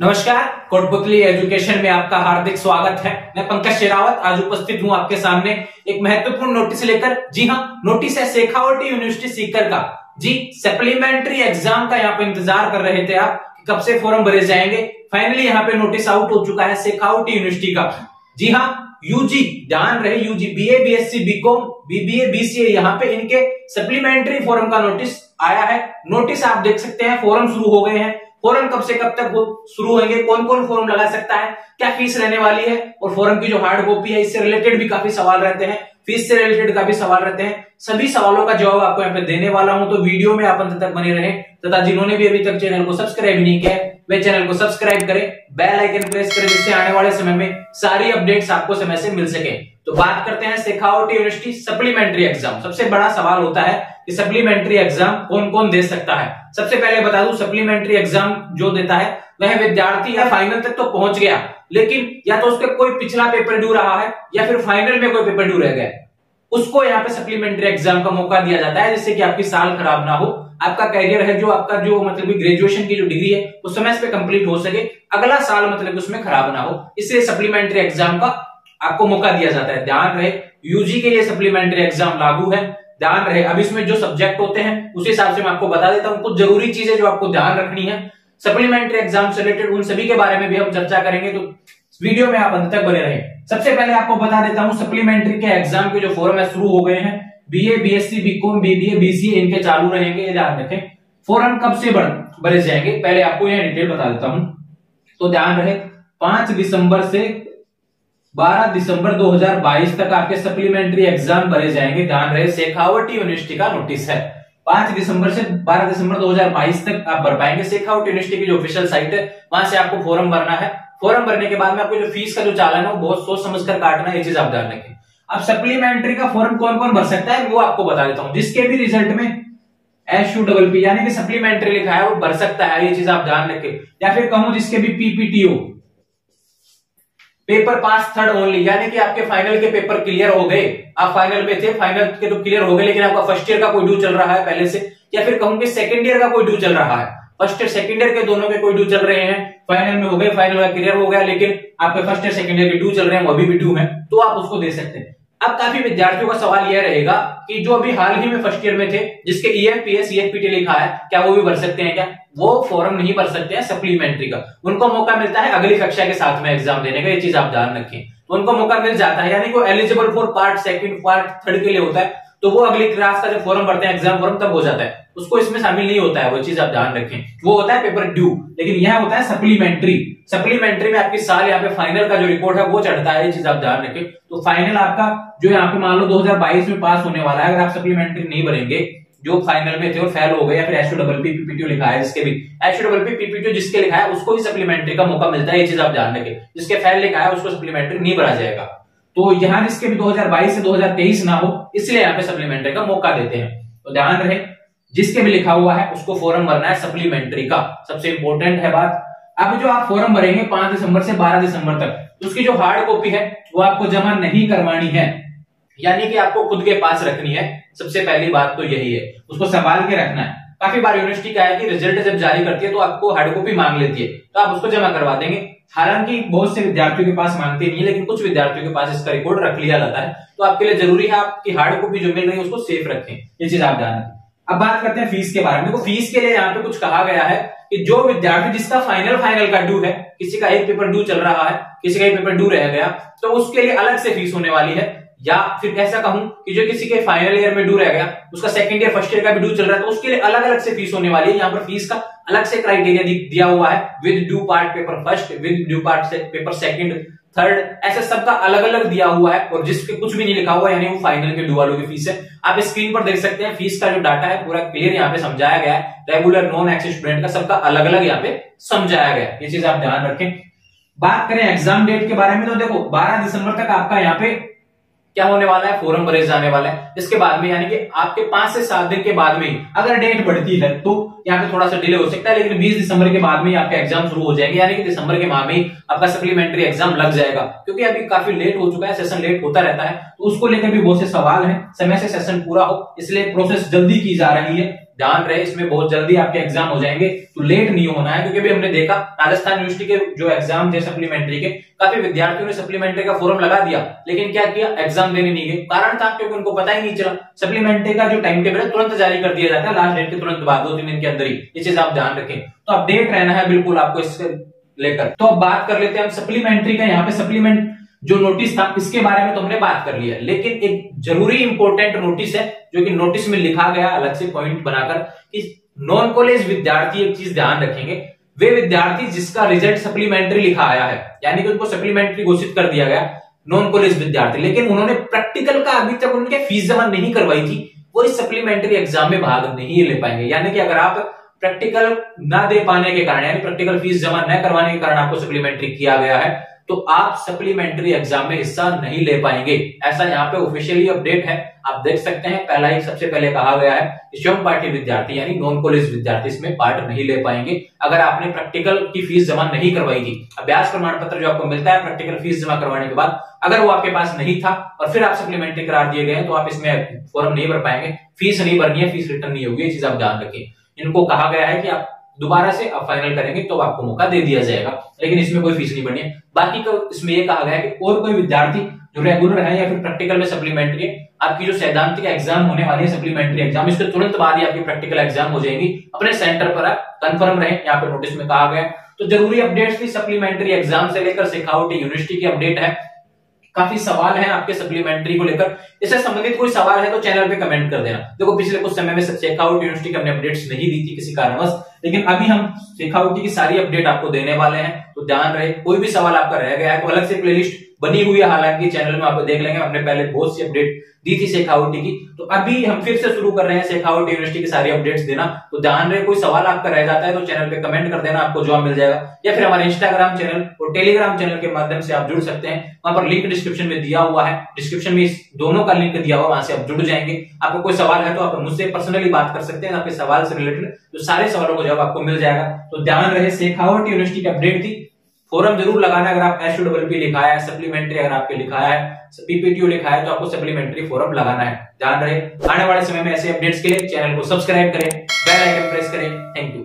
नमस्कार कोटपुतली एजुकेशन में आपका हार्दिक स्वागत है। मैं पंकज शेरावत, आज उपस्थित हूँ आपके सामने एक महत्वपूर्ण नोटिस लेकर। जी हाँ नोटिस है शेखावटी यूनिवर्सिटी सीकर का। जी सप्लीमेंट्री एग्ज़ाम का यहाँ पे इंतज़ार कर रहे थे आप कब से फॉर्म भरे जाएँगे। फाइनली यहाँ पे नोटिस आउट हो चुका है शेखावटी यूनिवर्सिटी का। जी हाँ यूजी ध्यान रहे UG B A B S C BCom BBA BCA यहाँ पे इनके सप्लीमेंट्री फॉर्म का नोटिस आया है। नोटिस आप देख सकते हैं फॉर्म शुरू हो गए हैं। फॉरम कब से कब तक शुरू होंगे कौन कौन फॉर्म लगा सकता है, क्या फ़ीस रहने वाली है, और फॉरम की जो हार्ड कॉपी है, इससे रिलेटेड भी काफ़ी सवाल रहते हैं फ़ीस से रिलेटेड काफ़ी सवाल रहते हैं। सभी सवालों का जवाब आपको यहाँ पे देने वाला हूँ तो वीडियो में आप अंत तक बने रहे, तथा जिन्होंने भी अभी तक चैनल को सब्सक्राइब नहीं किया वे चैनल को सब्सक्राइब करें बेल आइकन प्रेस करें, जिससे आने वाले समय में सारी अपडेट्स आपको समय से मिल सके। तो बात करते हैं शेखावट यूनिवर्सिटी सप्लीमेंट्री एग्ज़ाम सबसे बड़ा सवाल होता है कि सप्लीमेंट्री एग्ज़ाम कौन कौन दे सकता है? सबसे पहले बता दूँ सप्लीमेंट्री एग्ज़ाम जो देता है, वह विद्यार्थी या फाइनल तक तो पहुँच गया, लेकिन या तो उसके कोई पिछला पेपर ड्यू रहा है, या फिर फाइनल में कोई पेपर ड्यू रह गया। उसको यहाँ पे सप्लीमेंट्री एग्ज़ाम का मौका दिया जाता है, जिससे कि आपकी साल खराब ना हो, आपका करियर है जो, आपका जो मतलब ग्रेजुएशन की जो डिग्री है, वो समय पे कंप्लीट हो सके, अगला साल मतलब उसमें खराब ना हो। इसलिए सप्लीमेंट्री एग्ज़ाम का आपको मौका दिया जाता है। ध्यान रहे यूजी के लिए सप्लीमेंट्री एग्ज़ाम लागू है। ध्यान रहे, अब इसमें जो सब्जेक्ट होते हैं, उस हिसाब से मैं आपको बता देता हूँ। कुछ ज़रूरी चीज़ें जो आपको ध्यान रखनी है। सप्लीमेंट्री एग्ज़ाम से रिलेटेड उन सभी के बारे में भी हम चर्चा करेंगे तो वीडियो में आप अंत तक बने रहे। सबसे पहले आपको बता देता हूँ सप्लीमेंट्री के एग्ज़ाम के जो फॉर्म है, शुरू हो गए हैं। BA BSc BCom BBA BCA इनके चालू रहेंगे, ये ध्यान रखें। फॉरम कब से भरे जाएँगे, पहले आपको यह डिटेल बता देता हूँ। तो ध्यान रहे, पाँच दिसंबर से 12 दिसंबर 2022 तक आपके सप्लीमेंट्री एग्ज़ाम भरे जाएँगे। ध्यान रहे, शेखावटी यूनिवर्सिटी का नोटिस है। 5 दिसंबर से 12 दिसंबर 2022 तक आप भर पाएँगे। शेखावट यूनिवर्सिटी की जो ऑफिशियल साइट है, वहाँ से आपको फॉर्म भरना है। फॉर्म भरने के बाद में आपको जो फ़ीस का जो चालन है, वो बहुत सोच समझ कर काटना ये चीज़ आप ध्यान रखें। अब सप्लीमेंट्री का फॉर्म कौन कौन भर सकता है, वो आपको बता देता हूँ। जिसके भी रिज़ल्ट में एस यू डबल पी यानी कि सप्लीमेंट्री लिखा है, वो भर सकता है। ये चीज़ आप ध्यान रखें। या फिर कहूँ जिसके भी पीपीटी हो पेपर पास थर्ड ओनली यानी कि आपके फाइनल के पेपर क्लियर हो गए। आप फाइनल में थे फाइनल के तो क्लियर हो गए, लेकिन आपका फ़र्स्ट ईयर का कोई ड्यू चल रहा है पहले से? या फिर कहूँगे सेकंड ईयर का कोई ड्यू चल रहा है? फ़र्स्ट ईयर सेकंड ईयर के दोनों के कोई ड्यू चल रहे हैं। फाइनल में हो गए फाइनल का क्लियर हो गया, लेकिन आपके फ़र्स्ट ईयर सेकंड ईयर के ड्यू चल रहे हैं, वो अभी भी ड्यू है। तो आप उसको दे सकते हैं। अब काफ़ी विद्यार्थियों का सवाल यह रहेगा कि जो अभी हाल ही में फ़र्स्ट ईयर में थे, जिसके ईएफपीएस ईएफपीटी लिखा है, क्या वो भी भर सकते हैं क्या? वो फॉर्म नहीं भर सकते हैं सप्लीमेंट्री का। उनको मौका मिलता है अगली कक्षा के साथ में एग्ज़ाम देने का, ये चीज़ आप ध्यान रखें। तो उनको मौका मिल जाता है, यानी वो eligible for part second part third के लिए होता है। तो वो अगली क्लास का जो फॉर्म भरते हैं एग्ज़ाम फॉर्म तब हो जाता है। उसको इसमें शामिल नहीं होता है, वो चीज़ आप ध्यान रखें। वो होता है पेपर ड्यू लेकिन यह होता है सप्लीमेंट्री सप्लीमेंट्री में आपकी साल, यहाँ पे फाइनल का जो रिपोर्ट है, वो चढ़ता है, ये चीज़ आप ध्यान रखें। तो फाइनल आपका, जो यहाँ पे मान लो 2022 में पास होने वाला है, अगर आप सप्लीमेंट्री नहीं भरेंगे, जो फाइनल में थे और फेल हो गए, या फिर एस डबल पी पीपीटी लिखा है, जिसके भी एस डबल पी पीपीटी जिसके लिखा है, उसको ही सप्लीमेंट्री का मौका मिलता है, ये चीज़ आप ध्यान रखें। जिसके फेल लिखा है, उसको सप्लीमेंट्री नहीं भरा जाएगा। तो यहाँ जिसके भी 2022 से 2023 ना हो, इसलिए यहाँ पे सप्लीमेंट्री का मौका देते हैं। तो ध्यान रहे, जिसके भी लिखा हुआ है, उसको फॉरम भरना है सप्लीमेंट्री का। सबसे इंपॉर्टेंट है बात। अब जो आप फॉरम भरेंगे पाँच दिसंबर से बारह दिसंबर तक तो उसकी जो हार्ड कॉपी है, वो आपको जमा नहीं करवानी है। यानी कि आपको खुद के पास रखनी है। सबसे पहली बात तो यही है। उसको संभाल के रखना है। काफ़ी बार यूनिवर्सिटी क्या है कि रिज़ल्ट जब जारी करती है तो आपको हार्ड कॉपी मांग लेती है। तो आप उसको जमा करवा देंगे। हालाँकि बहुत से विद्यार्थियों के पास मांगते नहीं है, लेकिन कुछ विद्यार्थियों के पास इसका रिकॉर्ड रख लिया जाता है। तो आपके लिए ज़रूरी है आपकी हार्ड कॉपी जो मिल रही है उसको सेफ़ रखें। ये चीज़ आप ध्यान रखें। अब बात करते हैं फ़ीस के बारे में। फ़ीस के लिए यहाँ पे कुछ कहा गया है कि जो विद्यार्थी जिसका फाइनल फाइनल का ड्यू है, किसी का एक पेपर ड्यू चल रहा है, किसी का एक पेपर ड्यू रह गया तो उसके लिए अलग से फ़ीस होने वाली है। या फिर ऐसा कहूँ कि जो किसी के फाइनल ईयर में ड्यू रह गया, उसका सेकंड ईयर फ़र्स्ट ईयर का भी ड्यू चल रहा है तो उसके लिए अलग अलग से फ़ीस होने वाली है। यहाँ पर फ़ीस का अलग से क्राइटेरिया दिया हुआ है। With due part paper first with due part paper second third ऐसे सबका अलग अलग दिया हुआ है, और जिसके कुछ भी नहीं लिखा हुआ, यानी वो फाइनल के ड्यू वालों की फ़ीस है। आप स्क्रीन पर देख सकते हैं फ़ीस का जो डाटा है, पूरा क्लियर यहाँ पे समझाया गया है। रेगुलर नॉन एक्सिस स्टूडेंट का सबका अलग अलग यहाँ पे समझाया गया ये चीज़ आप ध्यान रखें। बात करें एग्ज़ाम डेट के बारे में तो देखो 12 दिसंबर तक आपका यहाँ पे क्या होने वाला है? फोरम भरे जाने वाला है। इसके बाद में यानी कि आपके पाँच से सात दिन के बाद में अगर डेट बढ़ती है तो यहाँ पे थोड़ा सा डिले हो सकता है, लेकिन 20 दिसंबर के बाद में आपका एग्ज़ाम शुरू हो जाएँगे। यानी कि दिसंबर के माह में आपका सप्लीमेंट्री एग्ज़ाम लग जाएगा। क्योंकि अभी काफ़ी लेट हो चुका है सेशन लेट होता रहता है। तो उसको लेकर भी बहुत से सवाल है। समय से सेशन पूरा हो, इसलिए प्रोसेस जल्दी की जा रही है। ध्यान रहे इसमें बहुत जल्दी आपके एग्ज़ाम हो जाएँगे। तो लेट नहीं होना है, क्योंकि भी हमने देखा, राजस्थान यूनिवर्सिटी के जो एग्ज़ाम थे सप्लीमेंट्री के, काफ़ी विद्यार्थियों ने सप्लीमेंट्री का फॉर्म लगा दिया, लेकिन क्या किया? एग्ज़ाम देने नहीं गए। कारण था क्योंकि उनको पता ही नहीं चला। सप्लीमेंट्री का जो टाइम टेबल है, तुरंत जारी कर दिया जाता है लास्ट डेट के तुरंत बाद, दो तीन दिन के अंदर ही। ये चीज़ आप ध्यान रखें। तो अपडेट रहना है बिल्कुल आपको इससे लेकर। तो अब बात कर लेते हैं हम सप्लीमेंट्री का। यहाँ पे सप्लीमेंट जो नोटिस था, इसके बारे में तो हमने बात कर लिया। लेकिन एक ज़रूरी इंपॉर्टेंट नोटिस है, जो कि नोटिस में लिखा गया, अलग से पॉइंट बनाकर कि नॉन कॉलेज विद्यार्थी एक चीज़ ध्यान रखेंगे। वे विद्यार्थी जिसका रिज़ल्ट सप्लीमेंट्री लिखा आया है, यानी कि उनको सप्लीमेंट्री घोषित कर दिया गया नॉन कॉलेज विद्यार्थी। लेकिन उन्होंने प्रैक्टिकल का अभी तक उनके फ़ीस जमा नहीं करवाई थी, वो इस सप्लीमेंट्री एग्ज़ाम में भाग नहीं ले पाएँगे। यानी कि अगर आप प्रैक्टिकल ना दे पाने के कारण, यानी प्रैक्टिकल फ़ीस जमा न करवाने के कारण आपको सप्लीमेंट्री किया गया है तो आप सप्लीमेंट्री एग्ज़ाम में हिस्सा नहीं ले पाएँगे। ऐसा यहाँ पे ऑफिशियली अपडेट है। आप देख सकते हैं, पहला ही सबसे पहले कहा गया है श्रम पार्टी विद्यार्थी यानी नॉन कॉलेज विद्यार्थी इसमें पार्ट नहीं ले पाएँगे। अगर आपने प्रैक्टिकल की फ़ीस जमा नहीं करवाई थी, अभ्यास प्रमाण पत्र जो आपको मिलता है प्रैक्टिकल फ़ीस जमा करवाने के बाद, अगर वो आपके पास नहीं था और फिर आप सप्लीमेंट्री करार दिए गए तो आप इसमें फॉर्म नहीं भर पाएँगे। फ़ीस नहीं भरनी है फ़ीस रिटर्न नहीं होगी, ये चीज़ आप ध्यान रखें। इनको कहा गया है कि आप दोबारा से आप फाइनल करेंगे तो आपको मौका दे दिया जाएगा। लेकिन इसमें कोई फ़ीस नहीं बनी है। बाकी का इसमें यह कहा गया है कि और कोई विद्यार्थी जो रेगुलर है या फिर प्रैक्टिकल में सप्लीमेंट्री आपकी जो सैद्धांतिक एग्ज़ाम होने वाली है सप्लीमेंट्री एग्ज़ाम इसके तुरंत बाद ही आपकी प्रैक्टिकल एग्ज़ाम हो जाएगी। अपने सेंटर पर आप कंफर्म रहे, यहाँ पे नोटिस में कहा गया तो ज़रूरी अपडेट्स थी सप्लीमेंट्री एग्ज़ाम से लेकर सिखावटी यूनिवर्सिटी की अपडेट है। काफ़ी सवाल है आपके सप्लीमेंट्री को लेकर। इससे संबंधित कोई सवाल है तो चैनल पे कमेंट कर देना। देखो, पिछले कुछ समय में शेखाउट यूनिवर्सिटी की अपडेट्स नहीं दी थी किसी कारणवश, लेकिन अभी हम शेखाउटी की सारी अपडेट आपको देने वाले हैं। तो ध्यान रहे, कोई भी सवाल आपका रह गया है तो अलग से प्लेलिस्ट बनी हुई है, हालाँकि चैनल में आप देख लेंगे, हमने पहले बहुत सी अपडेट दी थी शेखावटी की। तो अभी हम फिर से शुरू कर रहे हैं शेखावटी यूनिवर्सिटी की सारी अपडेट्स देना। तो ध्यान रहे, कोई सवाल आपका रह जाता है तो चैनल पे कमेंट कर देना, आपको जवाब मिल जाएगा। या फिर हमारे इंस्टाग्राम चैनल और टेलीग्राम चैनल के माध्यम से आप जुड़ सकते हैं। वहाँ पर लिंक डिस्क्रिप्शन में दिया हुआ है। डिस्क्रिप्शन में इस दोनों का लिंक दिया हुआ, वहाँ से आप जुड़ जाएँगे। आपको कोई सवाल है तो आप मुझसे पर्सनली बात कर सकते हैं, आपके सवाल से रिलेटेड तो सारे सवालों को जवाब आपको मिल जाएगा। तो ध्यान रहे शेखावट यूनिवर्सिटी की अपडेट थी। फॉरम ज़रूर लगाना अगर आप एस डबल पी लिखा है सप्लीमेंट्री अगर आपके लिखा है पीपीटीयू लिखा है तो आपको सप्लीमेंट्री फोरम लगाना है। ध्यान रहे, आने वाले समय में ऐसे अपडेट्स के लिए चैनल को सब्सक्राइब करें बेल आइकन प्रेस करें। Thank you